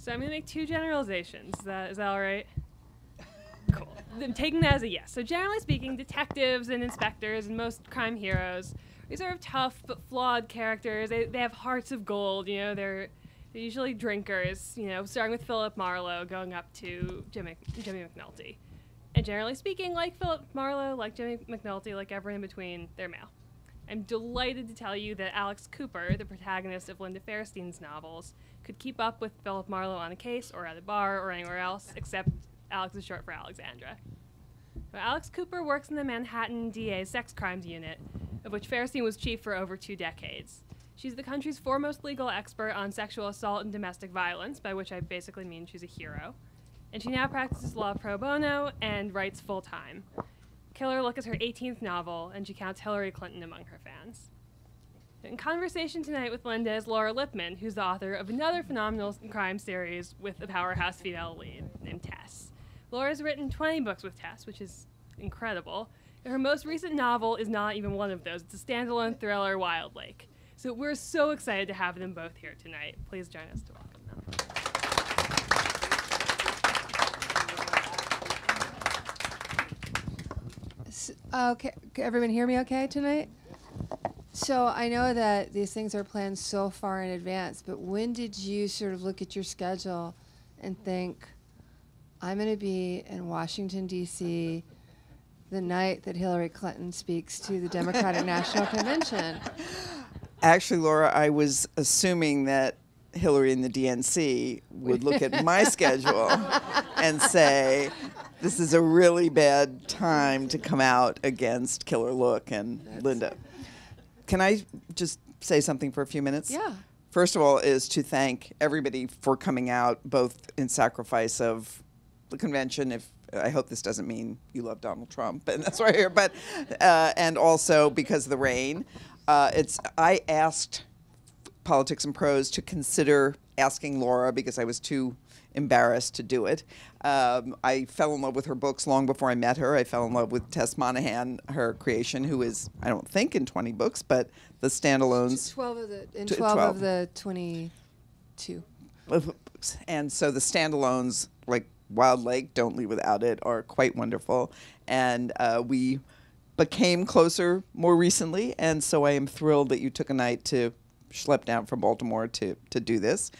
So I'm going to make two generalizations. Is that, is that all right? Cool. I'm taking that as a yes. So generally speaking, detectives and inspectors and most crime heroes, these are tough but flawed characters. They, they have hearts of gold. You know, they're, they're usually drinkers. You know, starting with Philip Marlowe, going up to Jimmy, Jimmy McNulty. And generally speaking, like Philip Marlowe, like Jimmy McNulty, like everyone in between, they're male. I'm delighted to tell you that Alex Cooper, the protagonist of Linda Fairstein's novels, could keep up with Philip Marlowe on a case or at a bar or anywhere else, except Alex is short for Alexandra. Alex Cooper works in the Manhattan DA's sex crimes unit, of which Fairstein was chief for over two decades. She's the country's foremost legal expert on sexual assault and domestic violence, by which I basically mean she's a hero. And she now practices law pro bono and writes full time. Killer Look is her 18th novel, and she counts Hillary Clinton among her fans. In conversation tonight with Linda is Laura Lippman, who's the author of another phenomenal crime series with a powerhouse female lead named Tess. Laura's written 20 books with Tess, which is incredible. Her most recent novel is not even one of those. It's a standalone thriller, Wild Lake. So we're so excited to have them both here tonight. Please join us to welcome them. Okay, everyone hear me okay tonight? So I know that these things are planned so far in advance, but when did you sort of look at your schedule and think, I'm going to be in Washington, D.C. the night that Hillary Clinton speaks to the Democratic National Convention? Actually, Laura, I was assuming that Hillary and the DNC would look at my schedule and say, this is a really bad time to come out against Killer Look and Linda. Can I just say something for a few minutes? Yeah. First of all, is to thank everybody for coming out, both in sacrifice of the convention. If I hope this doesn't mean you love Donald Trump, and that's right here, but uh, and also because of the rain. Uh, it's I asked Politics and Prose to consider asking Laura because I was too embarrassed to do it. Um, I fell in love with her books long before I met her. I fell in love with Tess Monaghan, her creation, who is, I don't think, in 20 books, but the standalones. 12 of the, in 12, 12. of the 22. and so the standalones like Wild Lake, Don't Leave Without It, are quite wonderful. And uh, we became closer more recently, and so I am thrilled that you took a night to schlep down from Baltimore to to do this.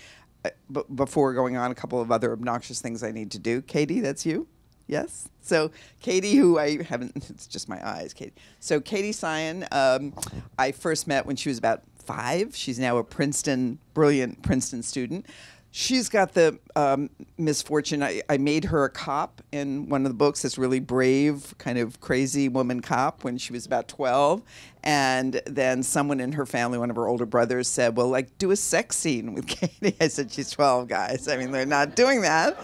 Uh, before going on, a couple of other obnoxious things I need to do. Katie, that's you. Yes. So Katie, who I haven't, it's just my eyes, Katie. So Katie Sion, um, I first met when she was about five. She's now a Princeton, brilliant Princeton student. She's got the um, misfortune. I, I made her a cop in one of the books. This really brave, kind of crazy woman cop when she was about 12. And then someone in her family, one of her older brothers, said, Well, like, do a sex scene with Katie. I said, She's 12, guys. I mean, they're not doing that.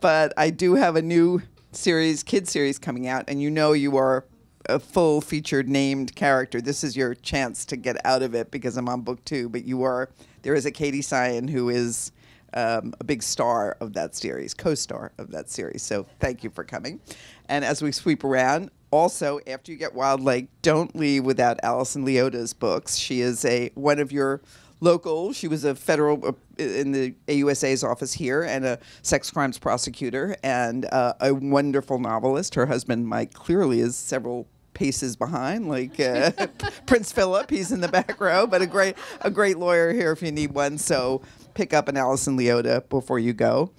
But I do have a new series, kid series coming out, and you know you are a full featured named character. This is your chance to get out of it because I'm on book two. But you are there is a Katie Sion who is um, a big star of that series, co-star of that series. So thank you for coming. And as we sweep around, also after you get Wild Lake, don't leave without Alison Leotta's books. She is a one of your local. She was a federal uh, in the AUSA's office here and a sex crimes prosecutor and uh, a wonderful novelist. Her husband Mike clearly is several paces behind, like uh, Prince Philip. He's in the back row, but a great a great lawyer here if you need one. So pick up an Alison Leotta before you go.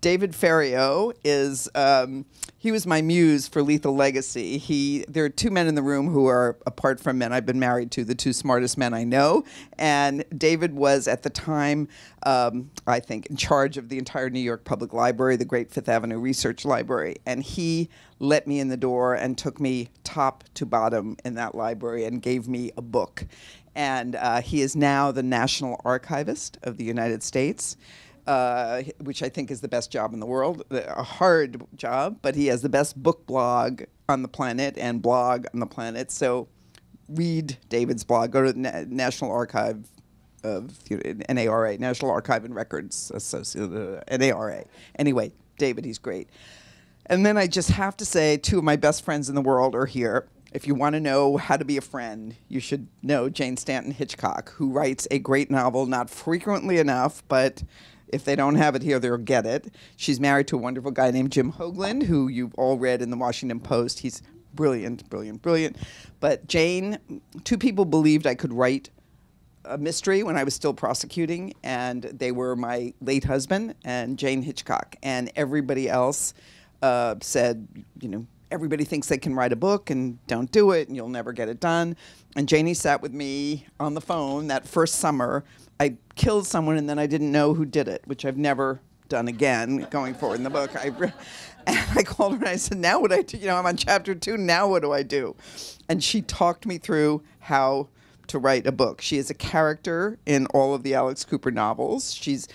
David Ferriero is um, he was my muse for Lethal Legacy. He there are two men in the room who are apart from men I've been married to, the two smartest men I know, and David was at the time um, I think in charge of the entire New York Public Library, the great Fifth Avenue Research Library, and he let me in the door and took me top to bottom in that library and gave me a book. And uh, he is now the National Archivist of the United States uh, which I think is the best job in the world. A hard job, but he has the best book blog on the planet and blog on the planet. So read David's blog. Go to the Na- National Archive of NARA, National Archive and Records Association, uh, NARA. Anyway, David, he's great. And then I just have to say, two of my best friends in the world are here. If you want to know how to be a friend, you should know Jane Stanton Hitchcock, who writes a great novel, not frequently enough, but If they don't have it here, they'll get it. She's married to a wonderful guy named Jim Hoagland, who you've all read in the Washington Post. He's brilliant, brilliant, brilliant. But Jane, two people believed I could write a mystery when I was still prosecuting, and they were my late husband and Jane Hitchcock, and everybody else uh, said, you know, everybody thinks they can write a book and don't do it, and you'll never get it done. And Janie sat with me on the phone that first summer. I killed someone, and then I didn't know who did it, which I've never done again going forward in the book. I, and I called her and I said, "Now what I do? You know, I'm on chapter two. Now what do I do?" And she talked me through how to write a book. She is a character in all of the Alex Cooper novels. She's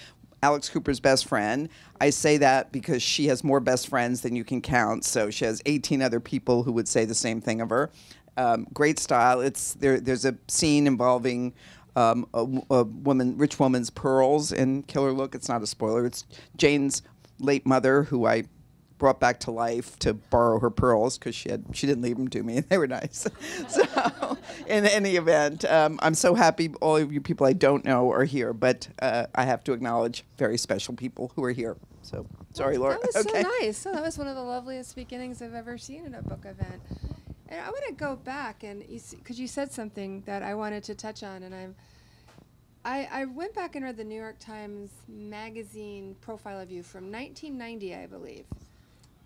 Alex Cooper's best friend. I say that because she has more best friends than you can count. So she has 18 other people who would say the same thing of her. Um, great style. It's there. There's a scene involving um, a, a, woman, rich woman's pearls in Killer Look. It's not a spoiler. It's Jane's late mother, who I brought back to life to borrow her pearls because she had she didn't leave them to me they were nice. so, in any event, um, I'm so happy all of you people I don't know are here, but uh, I have to acknowledge very special people who are here. So sorry, Laura. That was okay. so nice. So that was one of the loveliest beginnings I've ever seen in a book event. And I want to go back and because you, you said something that I wanted to touch on, and I'm. I, I went back and read the New York Times magazine profile of you from 1990, I believe,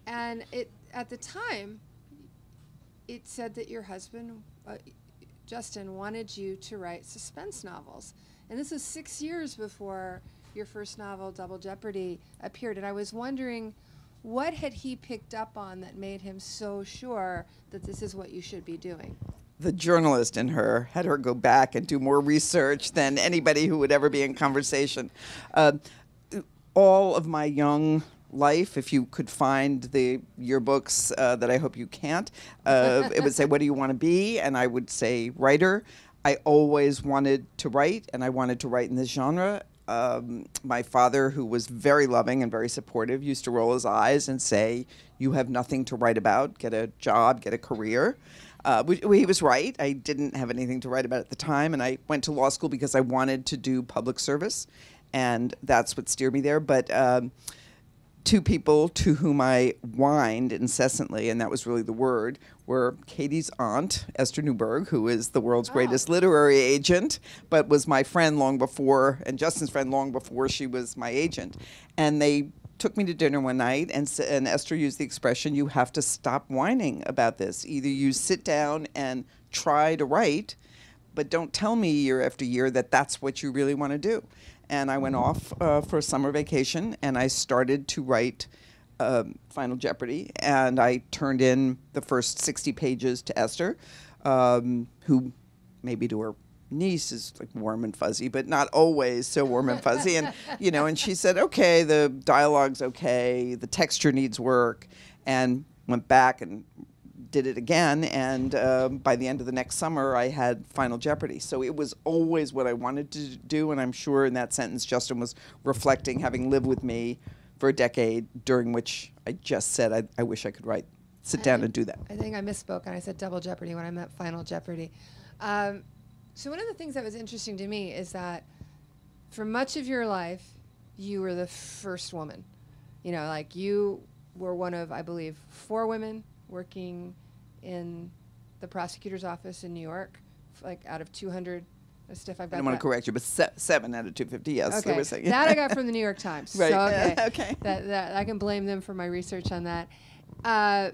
and it at the time, it said that your husband, uh, Justin, wanted you to write suspense novels, and this was six years before your first novel, Double Jeopardy, appeared. And I was wondering, what had he picked up on that made him so sure that this is what you should be doing? The journalist in her had her go back and do more research than anybody who would ever be in conversation. Uh, all of my young life, if you could find the yearbooks uh, that I hope you can't, uh, it would say, What do you want to be? And I would say, Writer. I always wanted to write, and I wanted to write in this genre. Um, my father, who was very loving and very supportive, used to roll his eyes and say, You have nothing to write about. Get a job, get a career. Uh, we, we, he was right. I didn't have anything to write about at the time, and I went to law school because I wanted to do public service, and that's what steered me there. But um, two people to whom I whined incessantly, and that was really the word, were Katie's aunt, Esther Newberg, who is the world's oh. greatest literary agent, but was my friend long before, and Justin's friend long before she was my agent. And they took me to dinner one night, and, and Esther used the expression, You have to stop whining about this. Either you sit down and try to write, but don't tell me year after year that that's what you really want to do and I went off uh, for a summer vacation and I started to write um, Final Jeopardy. And I turned in the first 60 pages to Esther, um, who maybe to her niece is like warm and fuzzy, but not always so warm and fuzzy. And, you know, and she said, okay, the dialogue's okay, the texture needs work, and went back and did it again, and uh, by the end of the next summer, I had Final Jeopardy. So it was always what I wanted to do, and I'm sure in that sentence, Justin was reflecting having lived with me for a decade, during which I just said, I, I wish I could write, sit down and do that. I think I misspoke, and I said Double Jeopardy when I meant Final Jeopardy. Um, so one of the things that was interesting to me is that for much of your life, you were the first woman. You know, like you were one of, I believe, four women working in the prosecutor's office in New York, like out of 200 stiff. I've got. I don't want to correct you, but se- seven out of 250. Yes, okay. that I got from the New York Times. right. So, okay. okay. That, that I can blame them for my research on that. Uh,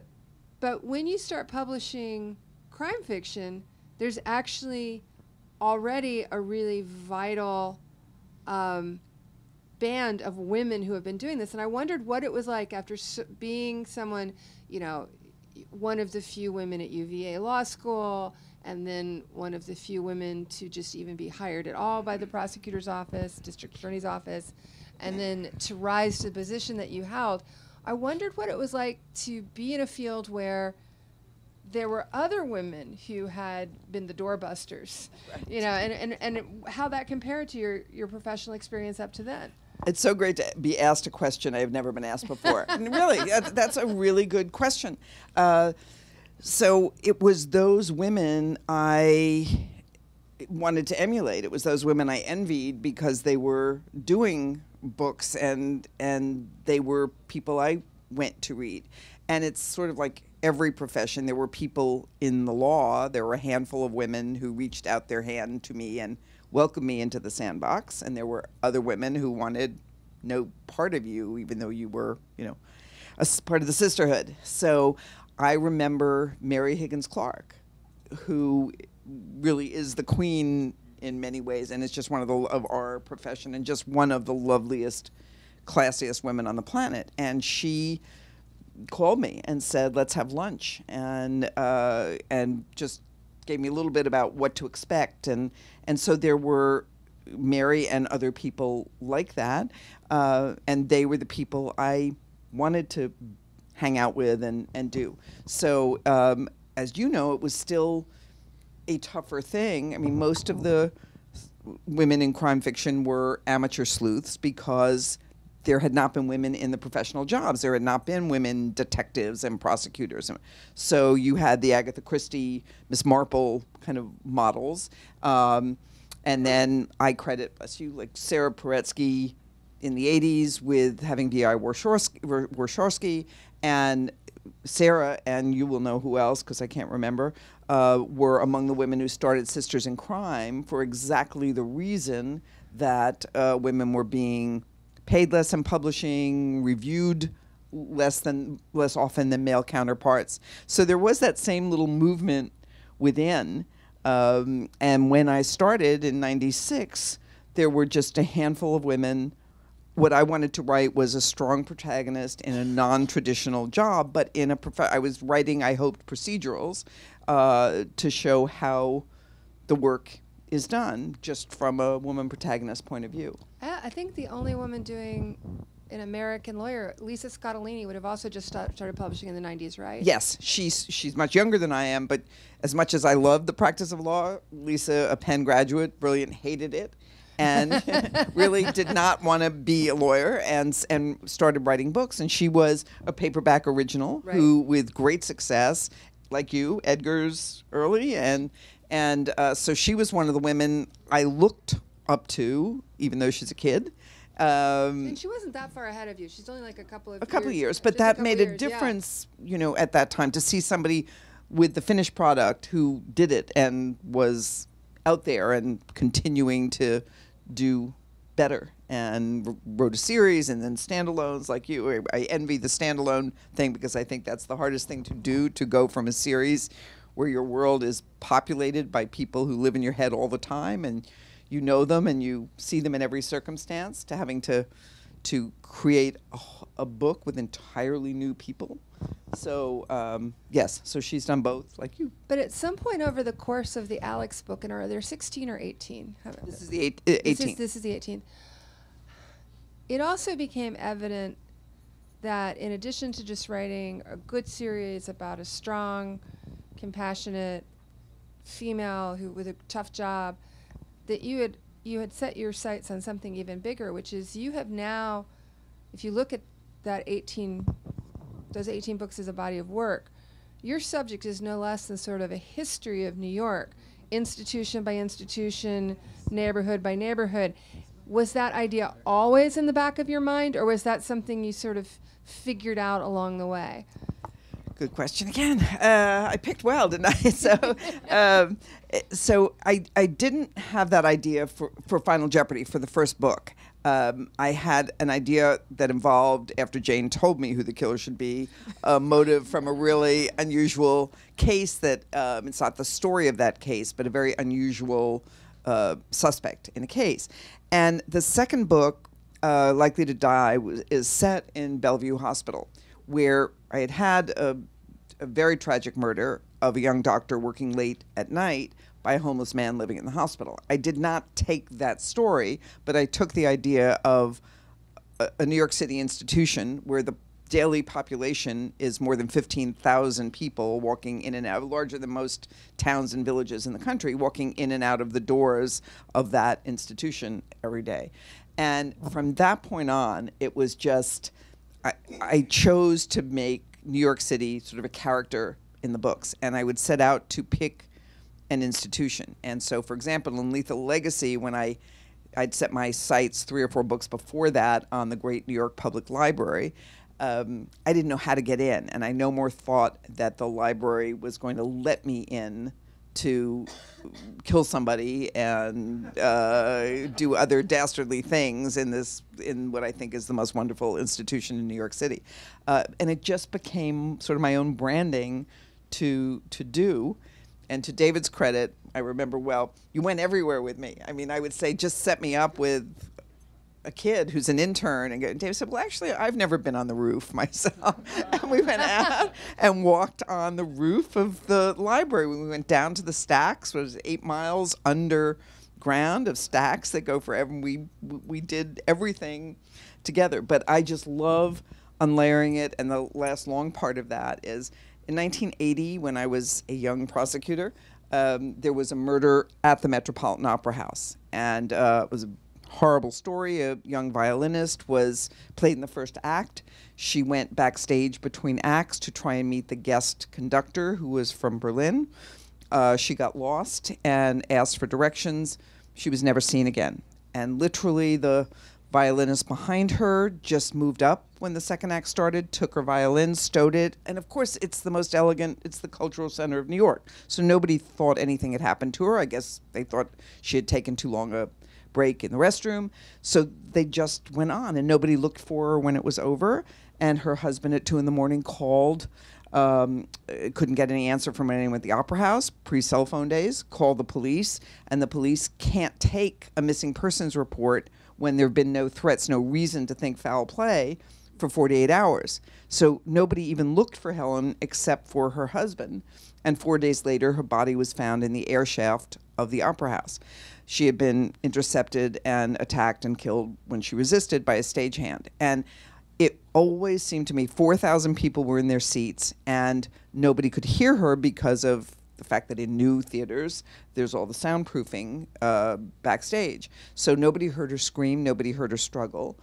but when you start publishing crime fiction, there's actually already a really vital um, band of women who have been doing this. And I wondered what it was like after being someone, you know, one of the few women at UVA Law School, and then one of the few women to just even be hired at all by the prosecutor's office, district attorney's office, and then to rise to the position that you held. I wondered what it was like to be in a field where there were other women who had been the doorbusters, right. you know, and, and, and how that compared to your, your professional experience up to then. It's so great to be asked a question I've never been asked before. and really, that's a really good question. Uh, so it was those women I wanted to emulate. It was those women I envied because they were doing books and and they were people I went to read. And it's sort of like every profession. There were people in the law. There were a handful of women who reached out their hand to me and welcomed me into the sandbox. And there were other women who wanted no part of you, even though you were, you know, a part of the sisterhood. So I remember Mary Higgins Clark, who really is the queen in many ways, and it's just one of the of our profession, and just one of the loveliest, classiest women on the planet. And she called me and said, "Let's have lunch," and uh, and just gave me a little bit about what to expect, and and so there were Mary and other people like that, uh, and they were the people I wanted to hang out with and and do. So um, as you know, it was still a tougher thing. I mean, most of the women in crime fiction were amateur sleuths because there had not been women in the professional jobs. There had not been women detectives and prosecutors. So you had the Agatha Christie, Miss Marple kind of models. Um, and then I credit, bless you, like Sara Paretsky in the 80s with having V.I. Warshawski and Sara, and you will know who else because I can't remember, uh, were among the women who started Sisters in Crime for exactly the reason that uh, women were being paid less in publishing, reviewed less than less often than male counterparts. So there was that same little movement within. Um, and when I started in '96, there were just a handful of women what I wanted to write was a strong protagonist in a non-traditional job, but in a prof- I was writing, I hoped, procedurals uh, to show how the work is done, just from a woman protagonist point of view. I I think the only woman doing an American lawyer, Lisa Scottoline, would have also just start, started publishing in the 90s, right? Yes, she's she's much younger than I am, but as much as I love the practice of law, Lisa, a Penn graduate, brilliant, hated it. and really did not want to be a lawyer and and started writing books and she was a paperback original Right. who with great success like you Edgar's early and and uh, so she was one of the women I looked up to even though she's a kid um, And she wasn't that far ahead of you. She's only like a couple of a couple of years, just but that couple made a years, yeah. difference, you know, at that time to see somebody with the finished product who did it and was out there and continuing to do better and wrote a series and then standalones like you. I envy the standalone thing because I think that's the hardest thing to do to go from a series where your world is populated by people who live in your head all the time and you know them and you see them in every circumstance to having to to create a book with entirely new people. So um, yes, so she's done both, like you. But at some point over the course of the Alex book, and are there 16 or 18? This is the eight, uh, This is, this is the 18th. It also became evident that in addition to just writing a good series about a strong, compassionate female who with a tough job, that you had you had set your sights on something even bigger, which is you have now, if you look at that 18, those 18 books as a body of work, your subject is no less than sort of a history of New York, institution by institution, neighborhood by neighborhood. Was that idea always in the back of your mind, or was that something you sort of figured out along the way? Good question again. Uh, I picked well, didn't I? so, um, so I, I didn't have that idea for, for Final Jeopardy for the first book. Um, I had an idea that involved, after Jane told me who the killer should be, a motive from a really unusual case that um, it's not the story of that case, but a very unusual uh, suspect in a case. And the second book, uh, Likely to Die, is set in Bellevue Hospital, where I had had a, a very tragic murder of a young doctor working late at night by a homeless man living in the hospital. I did not take that story, but I took the idea of a, a New York City institution where the daily population is more than 15,000 people walking in and out, larger than most towns and villages in the country, walking in and out of the doors of that institution every day. And from that point on, it was just, I, I chose to make New York City sort of a character in the books. And I would set out to pick an institution. And so, for example, in Lethal Legacy, when I I'd set my sights three or four books before that on the Great New York Public Library. Um, I didn't know how to get in, and I no more thought that the library was going to let me in to kill somebody and uh, do other dastardly things in this in what I think is the most wonderful institution in New York City, uh, and it just became sort of my own branding to to do. And to David's credit, I remember well, you went everywhere with me. I mean, I would say just set me up with a kid who's an intern, and David said, "Well, actually, I've never been on the roof myself." and we went out and walked on the roof of the library. We went down to the stacks, which was eight miles underground of stacks that go forever. And we we did everything together. But I just love unlayering it. And the last long part of that is in 1980, when I was a young prosecutor. Um, there was a murder at the Metropolitan Opera House, and uh, it was a horrible story. A young violinist was played in the first act. She went backstage between acts to try and meet the guest conductor, who was from Berlin. Uh, she got lost and asked for directions. She was never seen again. And literally, the violinist behind her just moved up when the second act started, took her violin, stowed it, and of course, it's the most elegant, it's the cultural center of New York. So nobody thought anything had happened to her. I guess they thought she had taken too long a break in the restroom. So they just went on, and nobody looked for her when it was over. And her husband at two in the morning called. Um, couldn't get any answer from anyone at the opera house pre cell phone days called the police and the police can't take a missing persons report when there have been no threats no reason to think foul play for 48 hours so nobody even looked for helen except for her husband and four days later her body was found in the air shaft of the opera house she had been intercepted and attacked and killed when she resisted by a stagehand. And it always seemed to me 4,000 people were in their seats and nobody could hear her because of the fact that in new theaters there's all the soundproofing uh, backstage. So nobody heard her scream, nobody heard her struggle.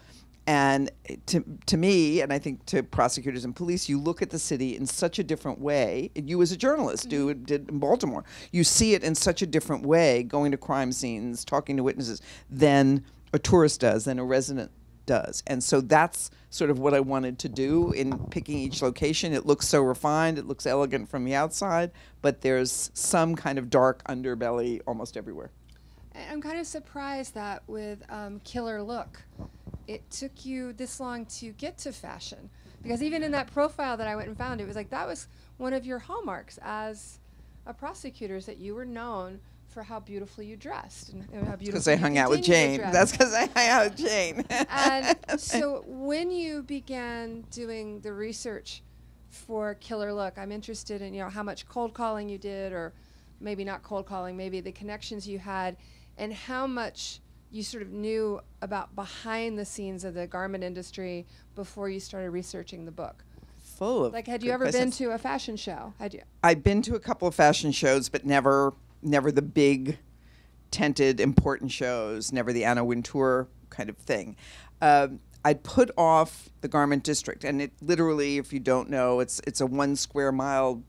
And to, to me, and I think to prosecutors and police, you look at the city in such a different way. You, as a journalist, do mm-hmm. did in Baltimore. You see it in such a different way, going to crime scenes, talking to witnesses, than a tourist does, than a resident does. And so that's sort of what I wanted to do in picking each location. It looks so refined, it looks elegant from the outside, but there's some kind of dark underbelly almost everywhere. I'm kind of surprised that with um, Killer Look, it took you this long to get to fashion. Because even in that profile that I went and found, it was like that was one of your hallmarks as a prosecutor, is that you were known for how beautifully you dressed and how beautiful. Because I hung out with Jane. That's because I hung out with Jane. and so when you began doing the research for Killer Look, I'm interested in you know how much cold calling you did, or maybe not cold calling, maybe the connections you had and how much you sort of knew about behind the scenes of the garment industry before you started researching the book. Full of like, had you ever questions. been to a fashion show? Had you? I've been to a couple of fashion shows, but never, never the big, tented, important shows. Never the Anna Wintour kind of thing. Um, I'd put off the garment district, and it literally, if you don't know, it's it's a one square mile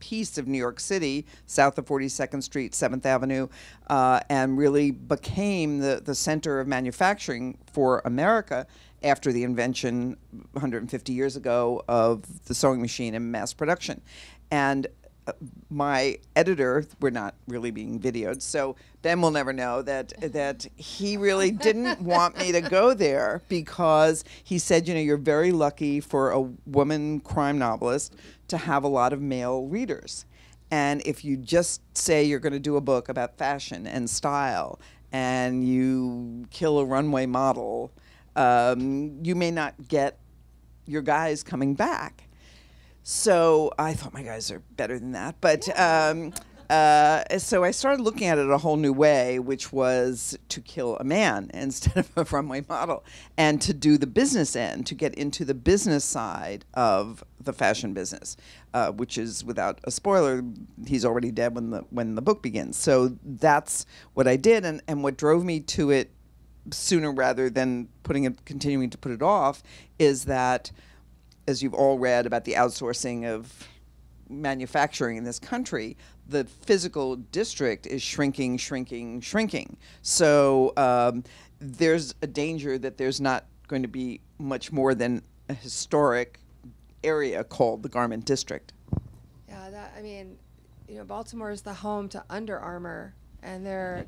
piece of New York City, south of 42nd Street, 7th Avenue, uh, and really became the, the center of manufacturing for America after the invention 150 years ago of the sewing machine and mass production. And my editor, we're not really being videoed, so Ben will never know that that he really didn't want me to go there because he said, you know, you're very lucky for a woman crime novelist to have a lot of male readers. And if you just say you're going to do a book about fashion and style and you kill a runway model, um, you may not get your guys coming back. So I thought my guys are better than that. But um, uh, so I started looking at it a whole new way, which was to kill a man instead of a runway model, and to do the business end, to get into the business side of the fashion business, uh, which is without a spoiler, he's already dead when the when the book begins. So that's what I did, and and what drove me to it sooner rather than putting it continuing to put it off is that, as you've all read about the outsourcing of manufacturing in this country, the physical district is shrinking, shrinking, shrinking. So um, there's a danger that there's not going to be much more than a historic area called the garment district. Yeah, that I mean, you know, Baltimore is the home to Under Armour, and they're,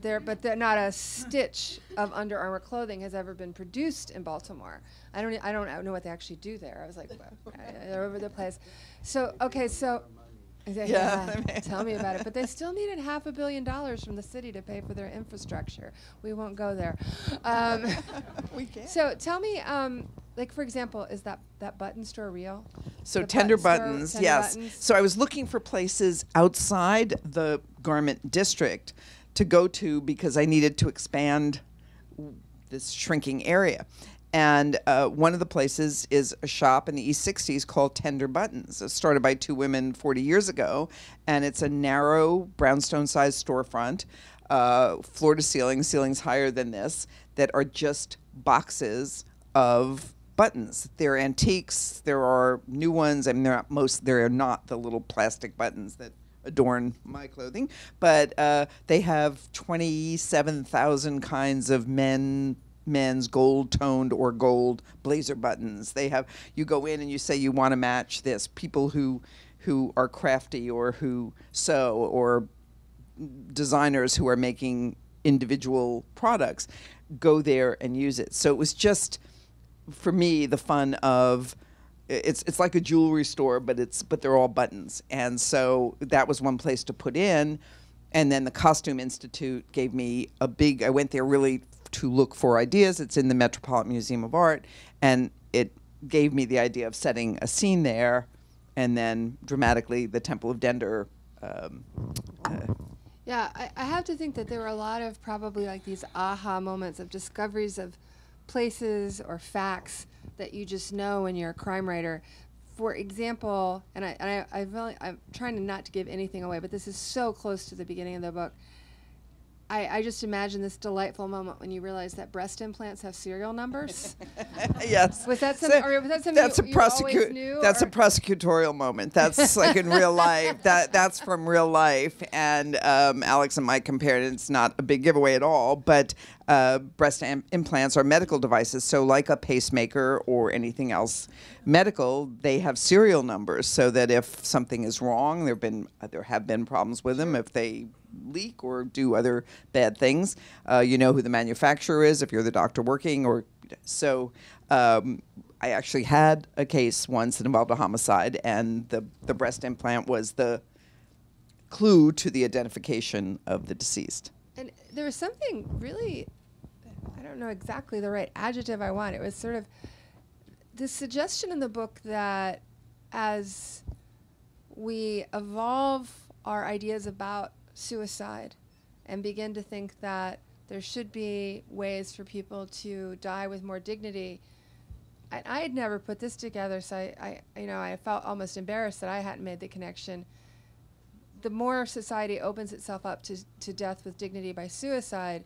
they're, but they're not a stitch of Under Armour clothing has ever been produced in Baltimore. I don't, I don't know what they actually do there. I was like, well, they're over the place. So okay, so. Yeah, Yeah. tell me about it. But they still needed half a billion dollars from the city to pay for their infrastructure. We won't go there. Um, We can. So tell me, um, like for example, is that that button store real? So The tender button store, buttons, tender yes. buttons? So I was looking for places outside the garment district to go to because I needed to expand this shrinking area. And uh, one of the places is a shop in the East 60s called Tender Buttons. It was started by two women 40 years ago, and it's a narrow brownstone sized storefront, uh, floor to ceiling, ceilings higher than this, that are just boxes of buttons. They're antiques. There are new ones. I mean, they're not most. They're not the little plastic buttons that adorn my clothing, but uh, they have twenty-seven thousand kinds of men men's gold toned or gold blazer buttons. They have. You go in and you say you want to match this. People who who are crafty or who sew or designers who are making individual products go there and use it. So it was just for me the fun of it's it's like a jewelry store but it's but they're all buttons. And so that was one place to put in and then the Costume Institute gave me a big I went there really to look for ideas. It's in the Metropolitan Museum of Art and it gave me the idea of setting a scene there and then dramatically the Temple of Dendur um, uh, Yeah, I, I have to think that there were a lot of probably like these aha moments of discoveries of places or facts that you just know when you're a crime writer. For example, and I, and I, I really, I'm trying not to give anything away, but this is so close to the beginning of the book. I, I just imagine this delightful moment when you realize that breast implants have serial numbers. yes. Was that something- or was that something that's you- a prosecu- That's a prosecutorial moment. That's like in real life. That that's from real life. And um, Alex and Mike compared. it. It's not a big giveaway at all, but. Uh, breast implants are medical devices, so like a pacemaker or anything else medical, they have serial numbers, so that if something is wrong, there have been there have been problems with them. If they leak or do other bad things, uh, you know who the manufacturer is. If you're the doctor working, or so um, I actually had a case once that involved a homicide, and the, the breast implant was the clue to the identification of the deceased. And there was something really, I don't know exactly the right adjective I want. It was sort of the suggestion in the book that as we evolve our ideas about suicide and begin to think that there should be ways for people to die with more dignity. I, I had never put this together, so I, I, you know, I felt almost embarrassed that I hadn't made the connection the more society opens itself up to, to death with dignity by suicide,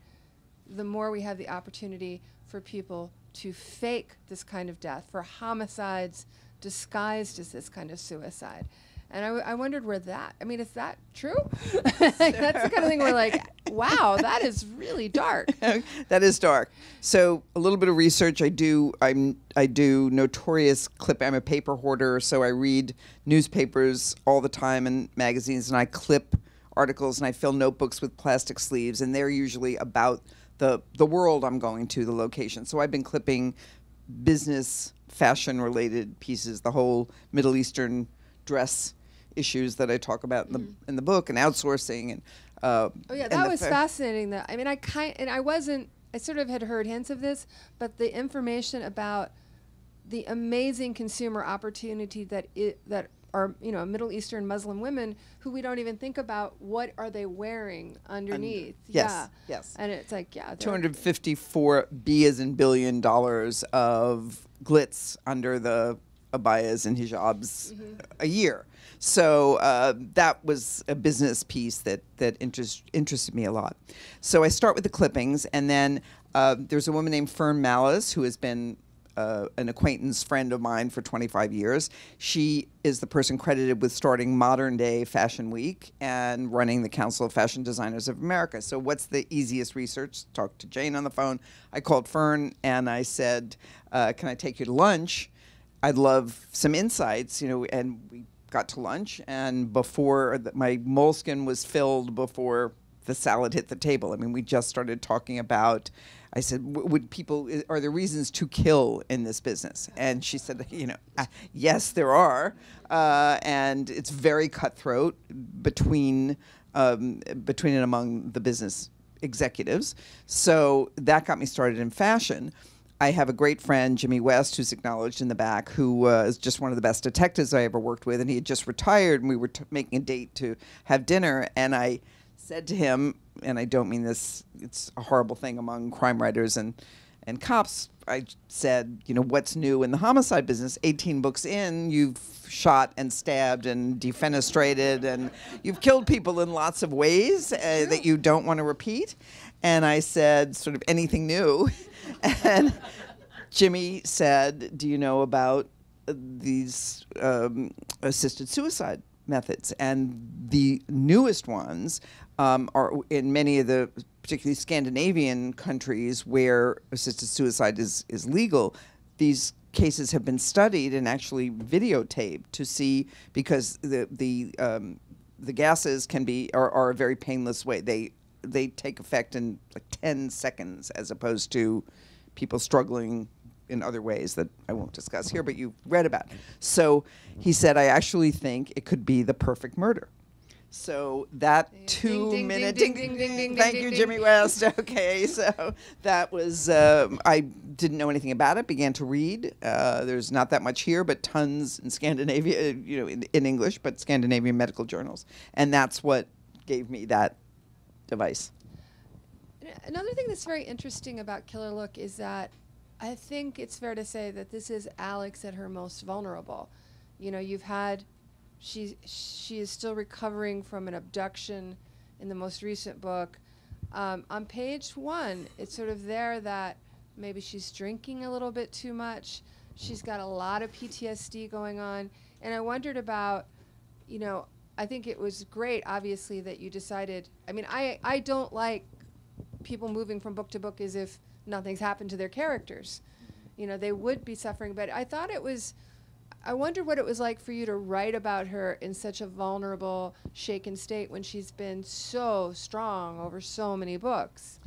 the more we have the opportunity for people to fake this kind of death, for homicides disguised as this kind of suicide. And I, w- I wondered where that, I mean, is that true? That's the kind of thing where, like, wow, that is really dark. that is dark. So a little bit of research. I do. I'm. I do notorious clip. I'm a paper hoarder, so I read newspapers all the time and magazines, and I clip articles and I fill notebooks with plastic sleeves, and they're usually about the the world I'm going to, the location. So I've been clipping business, fashion related pieces, the whole Middle Eastern dress issues that I talk about in the in the book, and outsourcing and. Uh, Oh yeah, that was fa- fascinating. That I mean, I kind and I wasn't. I sort of had heard hints of this, but the information about the amazing consumer opportunity that it that are you know Middle Eastern Muslim women who we don't even think about what are they wearing underneath. yes, yeah. yes. And it's like yeah, Two hundred fifty-four B as in billion dollars of glitz under the abayas and hijabs a year. So uh, that was a business piece that that interest, interested me a lot. So I start with the clippings, and then uh, there's a woman named Fern Mallis who has been uh, an acquaintance friend of mine for 25 years. She is the person credited with starting Modern Day Fashion Week and running the Council of Fashion Designers of America. So, what's the easiest research? Talk to Jane on the phone. I called Fern and I said, uh, "Can I take you to lunch? I'd love some insights." You know, and we got to lunch, and before the, my moleskin was filled before the salad hit the table. I mean, we just started talking about. I said, "Would people? Are there reasons to kill in this business?" And she said, "You know, uh, yes, there are, uh, and it's very cutthroat between um, between and among the business executives." So that got me started in fashion. I have a great friend, Jimmy West, who's acknowledged in the back, who uh, is just one of the best detectives I ever worked with, and he had just retired, and we were making a date to have dinner, and I said to him, and I don't mean this, it's a horrible thing among crime writers and, and cops. I said, you know, what's new in the homicide business? 18 books in, you've shot and stabbed and defenestrated, and you've killed people in lots of ways uh, that you don't want to repeat. And I said, sort of anything new. and Jimmy said, do you know about these um, assisted suicide methods? And the newest ones um, are in many of the particularly Scandinavian countries where assisted suicide is, is legal, these cases have been studied and actually videotaped to see because the the um, the gases can be are, are a very painless way. They they take effect in like ten seconds as opposed to people struggling in other ways that I won't discuss here, but you read about. So he said, I actually think it could be the perfect murder. So that two ding, minute ding, ding, ding, ding, Thank you, Jimmy. West. Okay, so that was um, I didn't know anything about it. Began to read. Uh, there's not that much here, but tons in Scandinavia. You know, in, in English, but Scandinavian medical journals, and that's what gave me that device. Another thing that's very interesting about Killer Look is that I think it's fair to say that this is Alex at her most vulnerable. You know, you've had she she is still recovering from an abduction in the most recent book. Um, on page one, it's sort of there that maybe she's drinking a little bit too much. She's got a lot of PTSD going on, and I wondered about, you know, I think it was great, obviously, that you decided. I mean, I I don't like people moving from book to book as if nothing's happened to their characters. You know, they would be suffering, but I thought it was. I wonder what it was like for you to write about her in such a vulnerable, shaken state when she's been so strong over so many books.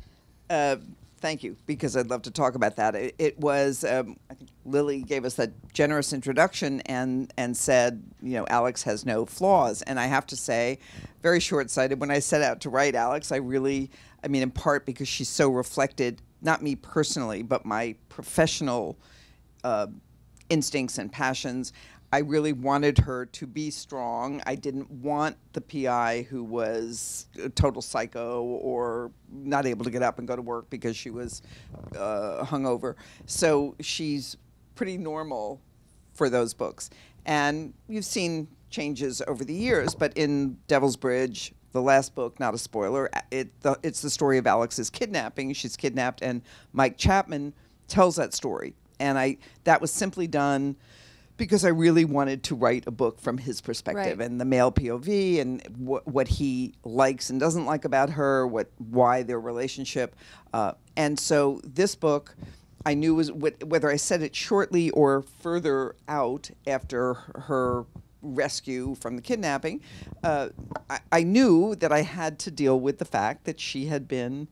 Uh, thank you, because I'd love to talk about that. It, it was, um, I think Lily gave us that generous introduction and, and said, you know, Alex has no flaws. And I have to say, very short sighted, when I set out to write Alex, I really, I mean, in part because she's so reflected, not me personally, but my professional uh, instincts and passions. I really wanted her to be strong. I didn't want the PI who was a total psycho or not able to get up and go to work because she was uh, hungover. So she's pretty normal for those books. And you've seen changes over the years, but in Devil's Bridge, the last book, not a spoiler, it, the, it's the story of Alex's kidnapping. She's kidnapped, and Mike Chapman tells that story. And I that was simply done because I really wanted to write a book from his perspective Right. and the male POV and wh- what he likes and doesn't like about her, what why their relationship. Uh, and so this book, I knew was wh- whether I said it shortly or further out after her rescue from the kidnapping, uh, I, I knew that I had to deal with the fact that she had been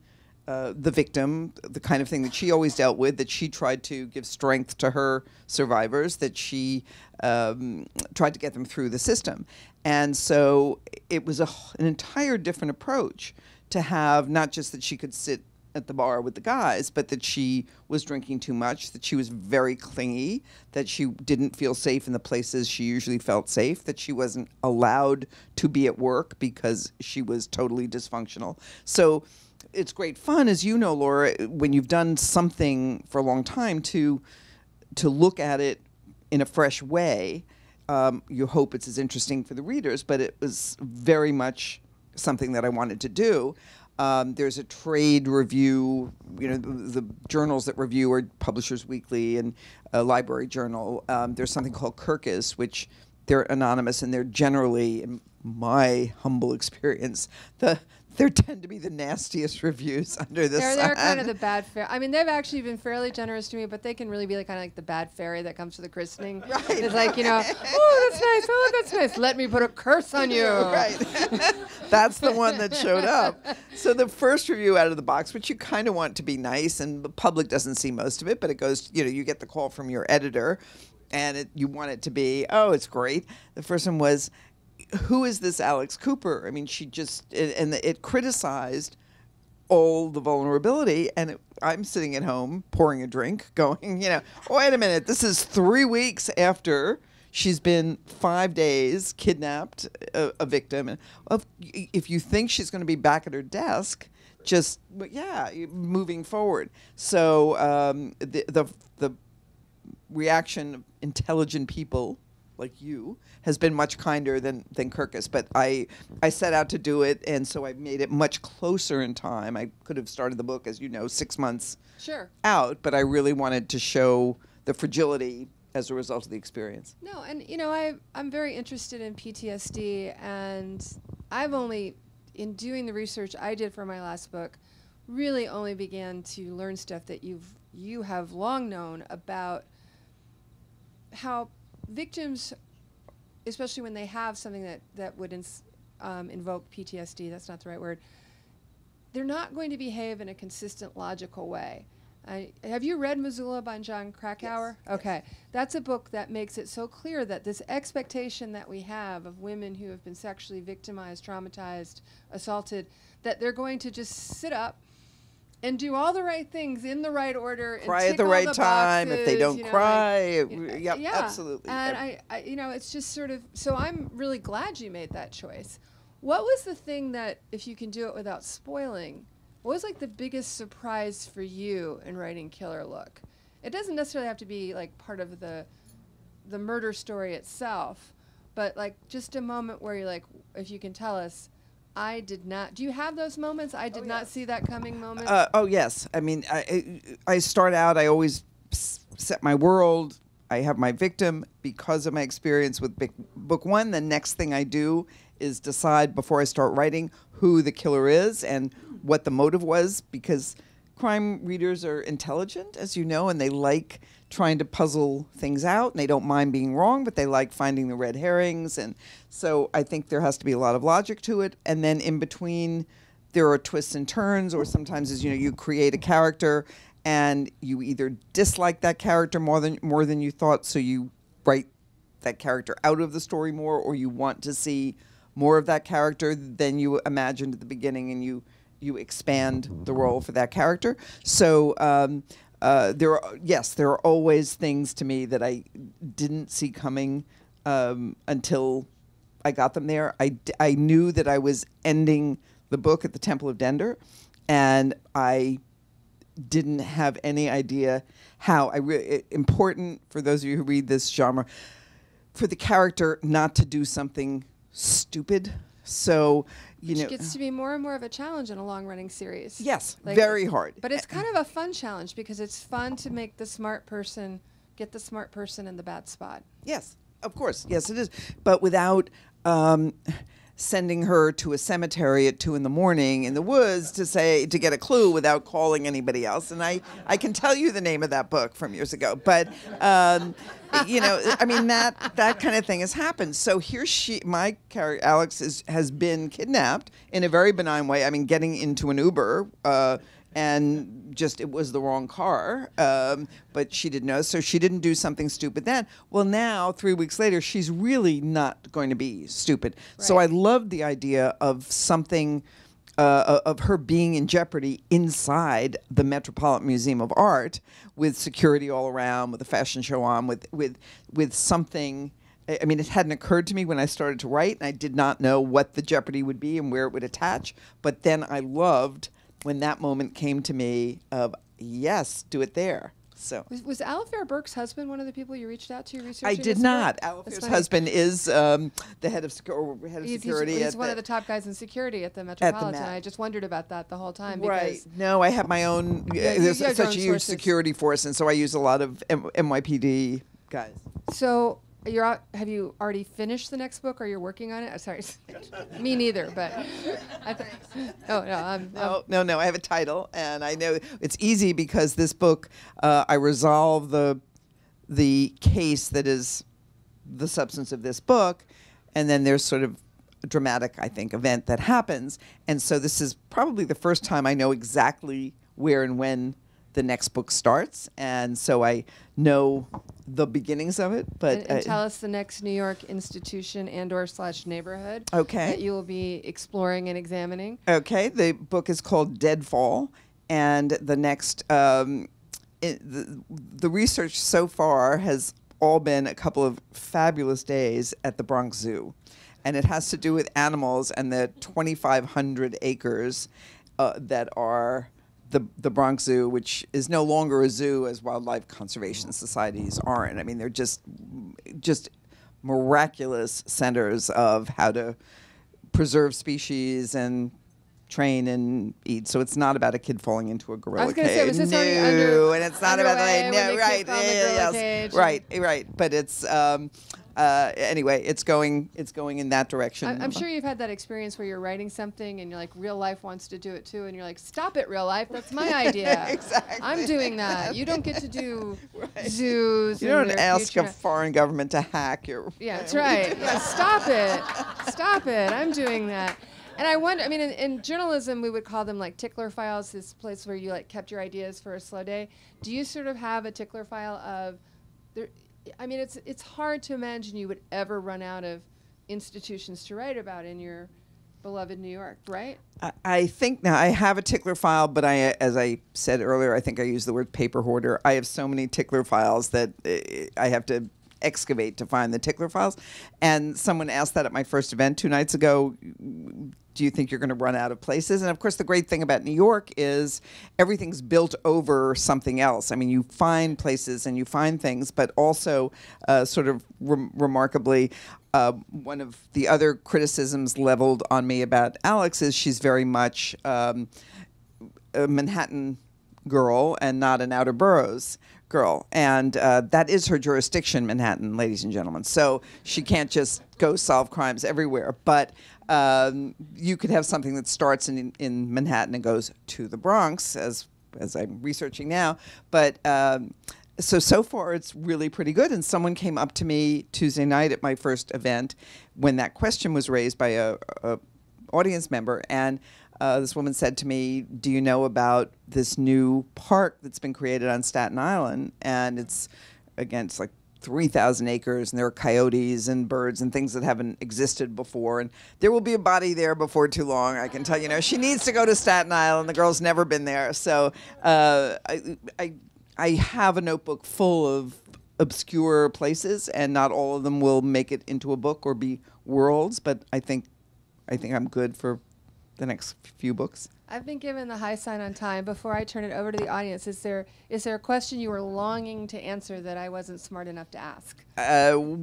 uh, the victim, the kind of thing that she always dealt with, that she tried to give strength to her survivors, that she um, tried to get them through the system. And so it was a, an entire different approach to have not just that she could sit at the bar with the guys, but that she was drinking too much, that she was very clingy, that she didn't feel safe in the places she usually felt safe, that she wasn't allowed to be at work because she was totally dysfunctional. So it's great fun, as you know, Laura, when you've done something for a long time to to look at it in a fresh way. Um, you hope it's as interesting for the readers, but it was very much something that I wanted to do. Um, there's a trade review. You know, the, the journals that review are Publishers Weekly and a Library Journal. Um, there's something called Kirkus, which they're anonymous and they're generally, in my humble experience, the there tend to be the nastiest reviews under the They're, sun. they're kind of the bad fairy. I mean, they've actually been fairly generous to me, but they can really be like kind of like the bad fairy that comes to the christening. Right. It's like, you know, oh, that's nice. Oh, that's nice. Let me put a curse on you. right. That's the one that showed up. So the first review out of the box, which you kind of want to be nice, and the public doesn't see most of it, but it goes, you know, you get the call from your editor, and it, you want it to be, oh, it's great. The first one was, who is this Alex Cooper? I mean, she just, it, and it criticized all the vulnerability and it, i'm sitting at home pouring a drink going you know wait a minute this is three weeks after she's been five days kidnapped a, a victim and if, if you think she's going to be back at her desk just but yeah moving forward so um, the, the the reaction of intelligent people like you has been much kinder than than Kirkus. But I I set out to do it, and so I made it much closer in time. I could have started the book, as you know, six months Sure. out, but I really wanted to show the fragility as a result of the experience. No, and you know, I I'm very interested in PTSD, and I've only, in doing the research I did for my last book, really only began to learn stuff that you've you have long known about how victims, especially when they have something that that would ins- um, invoke PTSD, that's not the right word. They're not going to behave in a consistent, logical way. I, have you read Missoula by Jon Krakauer? Okay. That's a book that makes it so clear that this expectation that we have of women who have been sexually victimized, traumatized, assaulted, that they're going to just sit up and do all the right things in the right order Cry at the right the time. If they don't you know, cry, like- it- yep, uh, yeah. absolutely. And I, I, you know, it's just sort of. So I'm really glad you made that choice. What was the thing that, if you can do it without spoiling, what was like the biggest surprise for you in writing Killer Look? It doesn't necessarily have to be like part of the, the murder story itself, but like just a moment where you're like, if you can tell us, I did not. Do you have those moments? I did not see that coming moment. Uh, oh yes, I mean, I, I I start out. I always set my world. I have my victim because of my experience with book one. The next thing I do is decide before I start writing who the killer is and what the motive was, because crime readers are intelligent, as you know, and they like trying to puzzle things out and they don't mind being wrong but they like finding the red herrings and so i think there has to be a lot of logic to it and then in between there are twists and turns or sometimes as you know you create a character and you either dislike that character more than more than you thought so you write that character out of the story more or you want to see more of that character than you imagined at the beginning and you you expand the role for that character so um, uh, there are yes there are always things to me that i didn't see coming um, until I got them there. I, I knew that I was ending the book at the Temple of Dendur, and I didn't have any idea how. I important for those of you who read this genre, for the character not to do something stupid. So you which know, gets to be more and more of a challenge in a long running series. yes, Like- very hard. But it's kind of a fun challenge because it's fun to make the smart person get the smart person in the bad spot. Yes, of course. Yes, it is. But without um, sending her to a cemetery at two in the morning in the woods to say to get a clue without calling anybody else. And I, I can tell you the name of that book from years ago. But um, you know, I mean that that kind of thing has happened. So here she, my character Alex is has been kidnapped in a very benign way. I mean, getting into an Uber. Uh, and just it was the wrong car, um, but she didn't know, so she didn't do something stupid then. Well, now three weeks later, she's really not going to be stupid. So I Right. loved the idea of something. Uh, of her being in jeopardy inside the Metropolitan Museum of Art, with security all around, with a fashion show on, with with with something. I I mean, it hadn't occurred to me when I started to write, and I did not know what the jeopardy would be and where it would attach. But then I loved when that moment came to me of yes, do it there. So Was, was Alafair Burke's husband one of the people you reached out to researching? I did not. Alafair's husband is um, the head of, head of He's, he's- security. he's at one of the top guys in security at the Metropolitan. Met. I just wondered about that the whole time Right. because No, I have my own. Yeah, there's such a huge sources. security force, and so I use a lot of M- NYPD guys. So you're have you already finished the next book or you're working on it? Uh, sorry, me neither. But I th- oh no, I'm, No, no, no. I have a title, and I know it's easy because this book, uh, I resolve the the case that is the substance of this book, and then there's sort of a dramatic, I think, event that happens, and so this is probably the first time I know exactly where and when the next book starts, and so I know the beginnings of it. But and, and uh, tell us the next New York institution and/or slash neighborhood Okay. that you will be exploring and examining. Okay, the book is called Deadfall, and the next um, it, the, the research so far has all been a couple of fabulous days at the Bronx Zoo, and it has to do with animals and the 2,500 acres uh, that are. The, the Bronx Zoo, which is no longer a zoo as wildlife conservation societies aren't. I mean, they're just just miraculous centers of how to preserve species and train and eat. So it's not about a kid falling into a gorilla was gonna say, cage. was this no, under- and it's not about like, no, right, fell in the yeah, gorilla yes, cage right, right. But it's um, uh, anyway, it's going, it's going in that direction. I, I'm sure you've had that experience where you're writing something and you're like, real life wants to do it too, and you're like, stop it, real life. That's my idea. Exactly. I'm doing that. You don't get to do zoos. You don't ask future. a foreign government to hack your. Yeah, that's right. Yeah, stop it. Stop it. I'm doing that. And I wonder, I mean, in, in journalism, we would call them like tickler files, this place where you like kept your ideas for a slow day. Do you sort of have a tickler file of, there, I mean, it's, it's hard to imagine you would ever run out of institutions to write about in your beloved New York, right? I- I think now I have a tickler file, but I, as I said earlier, I think I used the word paper hoarder. I have so many tickler files that uh, I have to excavate to find the tickler files. And someone asked that at my first event two nights ago. Do you think you're going to run out of places? And of course, the great thing about New York is everything's built over something else. I mean, you find places and you find things, but also, uh, sort of rem- remarkably, uh, one of the other criticisms leveled on me about Alex is she's very much um, a Manhattan girl and not an outer boroughs girl. And uh, that is her jurisdiction, Manhattan, ladies and gentlemen. So she can't just go solve crimes everywhere. But um, you could have something that starts in, in Manhattan and goes to the Bronx, as, as I'm researching now. But um, so so far it's really pretty good and someone came up to me tuesday night at my first event when that question was raised by a, a audience member and uh, this woman said to me do you know about this new park that's been created on staten island and it's again it's like 3,000 acres, and there are coyotes and birds and things that haven't existed before. And there will be a body there before too long, I can tell you. know, she needs to go to Staten Island. The girl's never been there. So uh, I, I, I have a notebook full of obscure places, and not all of them will make it into a book or be worlds. But I think, I think I'm good for the next few books. I've been given the high sign on time. Before I turn it over to the audience, is there is there a question you were longing to answer that I wasn't smart enough to ask? Uh, w-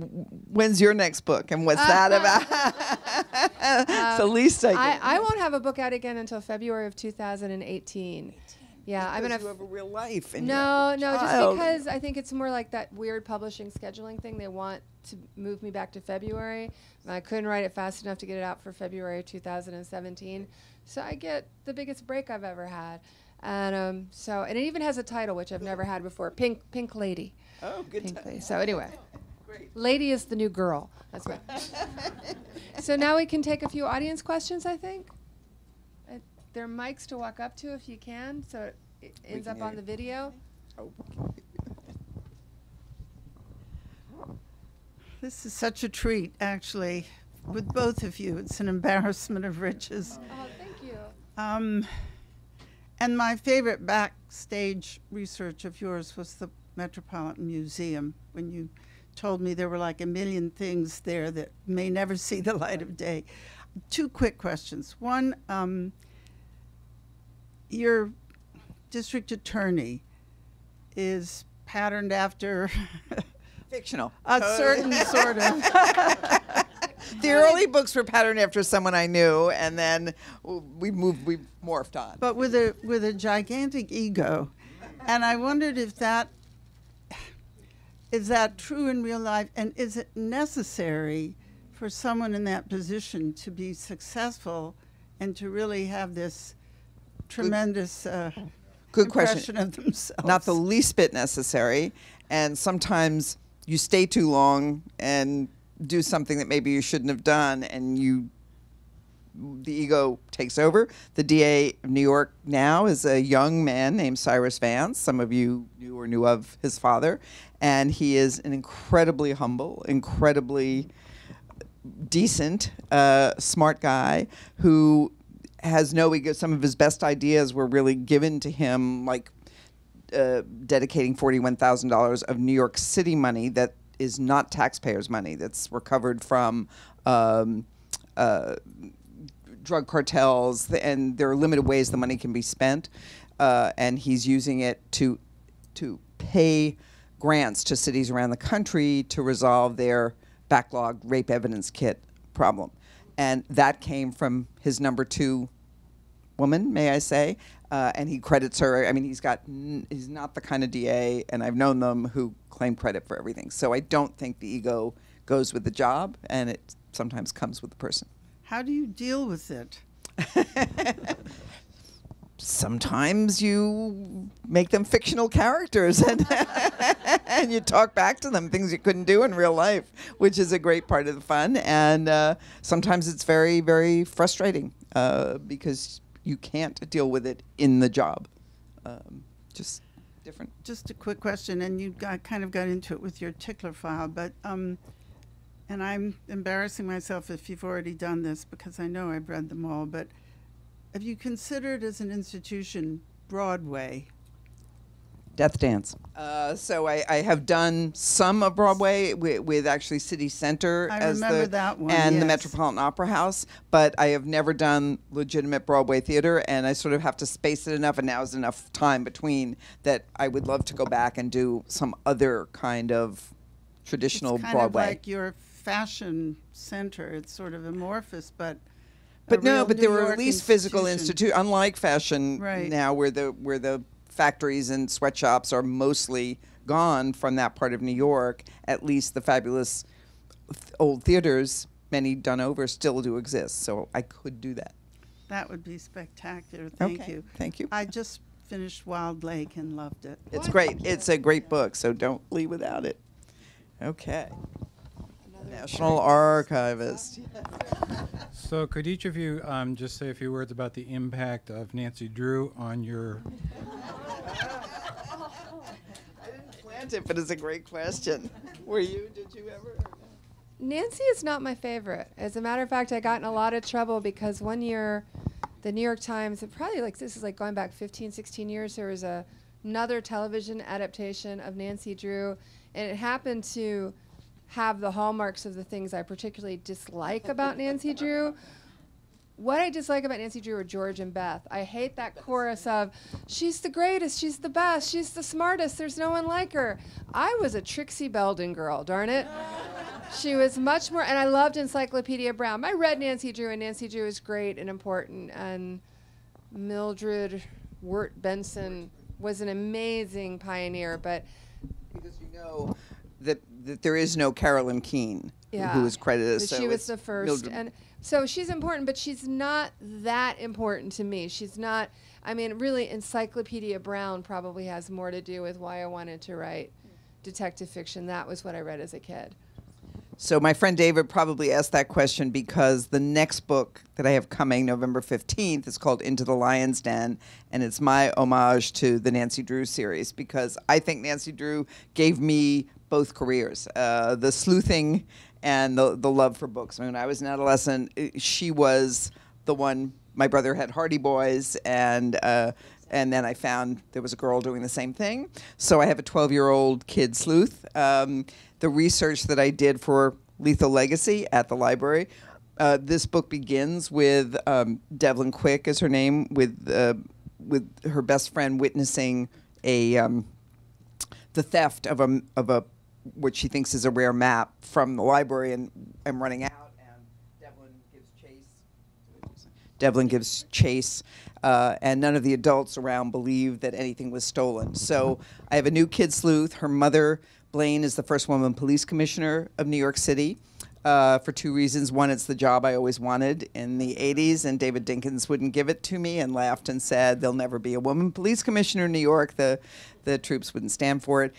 when's your next book, and what's that about? it's the least I I. I won't have a book out again until February of 2018. Yeah, I'm gonna. Because you have a real life. And No, no, a just because I think it's more like that weird publishing scheduling thing. They want to move me back to February. I couldn't write it fast enough to get it out for February 2017. So I get the biggest break I've ever had. And um, so, and it even has a title which I've never had before, Pink Pink Lady. Oh, good. Pink. Lady. So anyway, Great. Lady is the new girl. That's right. so now we can take a few audience questions. I think. There are mics to walk up to if you can, so it- it ends can up hear on you. the video. Oh. This is such a treat, actually, with both of you. It's an embarrassment of riches. Oh, thank you. Um, and my favorite backstage research of yours was the Metropolitan Museum when you told me there were like a million things there that may never see the light of day. Two quick questions. One, um, your district attorney is patterned after Fictional. a certain sort of. the early books were patterned after someone I knew, and then we moved, we morphed on. but with a with a gigantic ego, and I wondered if that is that true in real life, and is it necessary for someone in that position to be successful and to really have this tremendous uh, Good question. of themselves? Not the least bit necessary, and sometimes you stay too long and do something that maybe you shouldn't have done, and you the ego takes over. The DA of New York now is a young man named Cyrus Vance. Some of you knew or knew of his father, and he is an incredibly humble, incredibly decent, uh, smart guy who has no ego. Some of his best ideas were really given to him, like uh, dedicating forty-one thousand dollars of New York City money that is not taxpayers' money. That's recovered from. Um, uh, drug cartels, and there are limited ways the money can be spent, uh, and he's using it to to pay grants to cities around the country to resolve their backlog rape evidence kit problem, and that came from his number two woman, may I say, uh, and he credits her. I mean, he's got n- he's not the kind of DA, and I've known them who claim credit for everything. So I don't think the ego goes with the job, and it sometimes comes with the person. How do you deal with it? sometimes you make them fictional characters and, and you talk back to them things you couldn't do in real life which is a great part of the fun and uh, sometimes it's very very frustrating uh, because you can't deal with it in the job um, just different Just a quick question, and you got kind of got into it with your tickler file, but um, and I'm embarrassing myself if you've already done this because I know I've read them all, but have you considered as an institution Broadway? Death Dance. Uh, so I, I have done some of Broadway with, with actually City Center I as remember the that one, and the. Metropolitan Opera House, but I have never done legitimate Broadway theater, and I sort of have to space it enough, and now is enough time between that I would love to go back and do some other kind of traditional it's kind Broadway. of like your fashion center. It's sort of amorphous, but but no, but New there were at least physical institution. institute, unlike fashion Right. now, where the where the factories and sweatshops are mostly gone from that part of New York. At least the fabulous th- old theaters, many done over, still do exist. So I could do that. That would be spectacular. Thank Okay, you. thank you. I just finished Wild Lake and loved it. It's great. It's a great book. So don't leave without it. Okay. National Archivist. So, could each of you um, just say a few words about the impact of Nancy Drew on your? I didn't plant it, but it's a great question. Were you? Did you ever? Nancy is not my favorite. As a matter of fact, I got in a lot of trouble because one year, the New York Times, probably like this is like going back 15, 16 years, there was a, another television adaptation of Nancy Drew, and it happened to have the hallmarks of the things I particularly dislike about Nancy Drew. What I dislike about Nancy Drew are George and Beth. I hate that chorus of, she's the greatest, she's the best, she's the smartest, there's no one like her. I was a Trixie Belden girl, darn it. She was much more, and I loved Encyclopedia Brown. I read Nancy Drew, and Nancy Drew is great and important. And Mildred Wirt Benson was an amazing pioneer, but because you know that, that there is no Carolyn Keene yeah, who is credited. but so she was the first, Mildred- and so she's important, but she's not that important to me. She's not. I mean, really, Encyclopedia Brown probably has more to do with why I wanted to write detective fiction. That was what I read as a kid. So my friend David probably asked that question because the next book that I have coming November 15th is called Into the Lion's Den and it's my homage to the Nancy Drew series because I think Nancy Drew gave me both careers, uh, the sleuthing and the, the love for books. When I was an adolescent, i- she was the one, my brother had Hardy Boys and uh, and then I found there was a girl doing the same thing. So I have a 12 year old kid sleuth. Um, the research that I did for Lethal Legacy at the library. Uh, this book begins with um, Devlin Quick, is her name, with uh, with her best friend witnessing a um, the theft of a of a what she thinks is a rare map from the library, and I'm running out, and Devlin gives chase. Devlin gives chase, uh, and none of the adults around believe that anything was stolen. So I have a new kid sleuth. Her mother, Blaine, is the first woman police commissioner of New York City. Uh, for two reasons. One, it's the job I always wanted in the 80s, and David Dinkins wouldn't give it to me and laughed and said, There'll never be a woman police commissioner in New York. The, the troops wouldn't stand for it.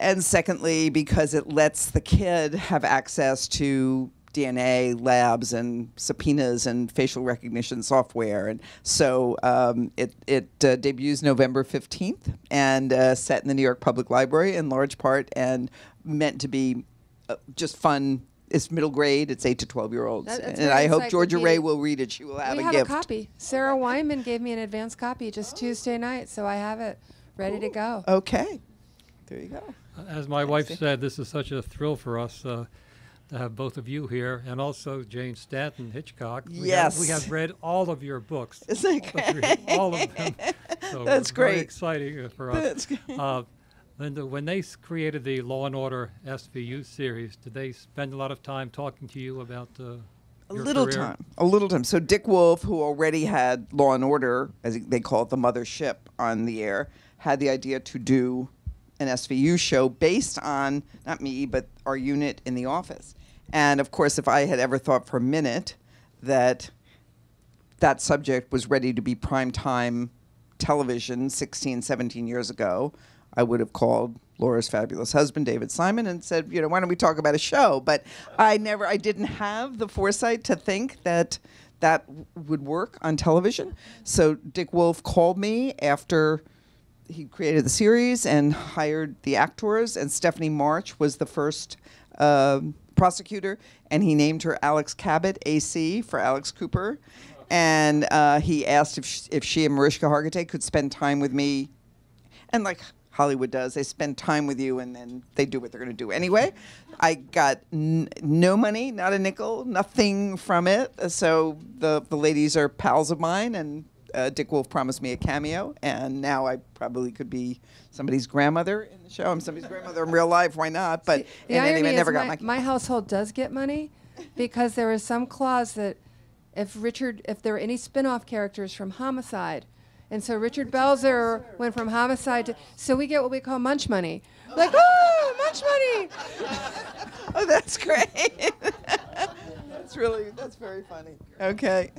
And secondly, because it lets the kid have access to DNA labs and subpoenas and facial recognition software. And so um, it, it uh, debuts November 15th and uh, set in the New York Public Library in large part and meant to be uh, just fun. It's middle grade. It's eight to twelve year olds, That- and I hope Georgia Rae will read it. She will have we a have gift. a copy. Sarah Wyman gave me an advance copy just Tuesday night, so I have it ready to go. Okay, there you go. As my wife said, this is such a thrill for us uh, to have both of you here, and also Jane Stanton Hitchcock. We have, we have read all of your books. Isn't it All all of them. So That's very great. exciting uh, for us. Uh, Linda, when they s- created the Law and Order SVU series, did they spend a lot of time talking to you about uh, A little career? time. A little time. So Dick Wolf, who already had Law and Order, as they call it, the mothership on the air, had the idea to do an SVU show based on not me, but our unit in the office. And of course, if I had ever thought for a minute that that subject was ready to be prime time television 16, 17 years ago, I would have called Laura's fabulous husband, David Simon, and said, you know, why don't we talk about a show? But I never, I didn't have the foresight to think that that would work on television. So Dick Wolf called me after he created the series and hired the actors, and Stephanie March was the first um prosecutor, and he named her Alex Cabot, AC, for Alex Cooper. And uh, he asked if she, if she and Mariska Hargitay could spend time with me and like Hollywood does, they spend time with you and then they do what they're going to do anyway. I got no money, not a nickel, nothing from it. Uh, So the the ladies are pals of mine, and uh, Dick Wolf promised me a cameo, and now I probably could be somebody's grandmother in the show. I'm somebody's grandmother in real life. Why not? But The and irony anyway, I never my, got my. my household does get money because there was some clause that if Richard, if there were any spin-off characters from Homicide, and so Richard Belzer went from Homicide to, so we get what we call munch money. Like, oh, munch money. oh, that's great. that's really that's very funny. Okay.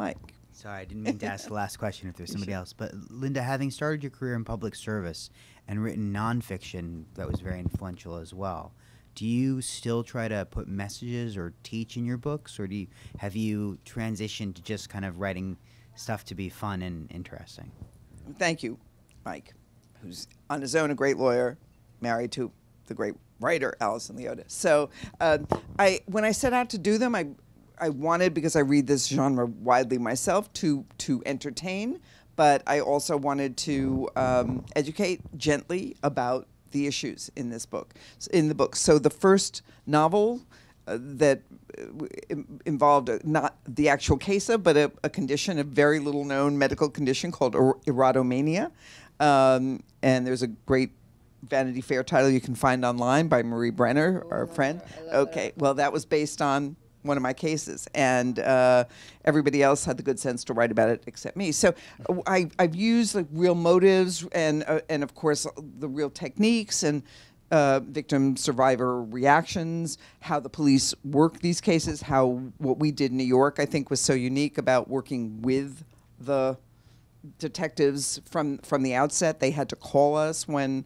Mike. sorry, I didn't mean to ask the last question if there's somebody else. But Linda, having started your career in public service and written nonfiction that was very influential as well, do you still try to put messages or teach in your books, or do you have you transitioned to just kind of writing stuff to be fun and interesting? thank you, Mike, who's on his own a great lawyer, married to the great writer Alison Leotta. So, uh, I when I set out to do them, I I wanted because I read this genre widely myself to to entertain, but I also wanted to um, educate gently about the issues in this book in the book. So the first novel uh, that uh, w- involved a, not the actual case of, but a, a condition, a very little known medical condition called er- erotomania. Um, and there's a great Vanity Fair title you can find online by Marie Brenner, our friend. Okay, well, that was based on one of my cases, and uh, everybody else had the good sense to write about it except me. So I, I've used like real motives and uh, and of course the real techniques and uh, victim survivor reactions, how the police work these cases, how what we did in New York I think was so unique about working with the detectives from from the outset. They had to call us when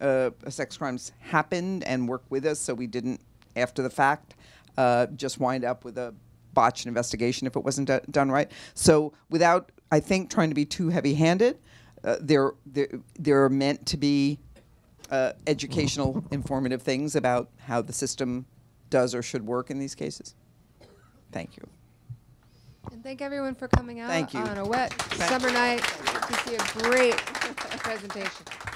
uh, sex crimes happened and work with us, so we didn't after the fact uh, just wind up with a botched investigation if it wasn't do- done right. So without, I think, trying to be too heavy-handed, uh, they're, they're they're meant to be uh, educational, informative things about how the system does or should work in these cases. Thank you. And thank everyone for coming out Thank you. on a wet summer night to see a great presentation. Thank you.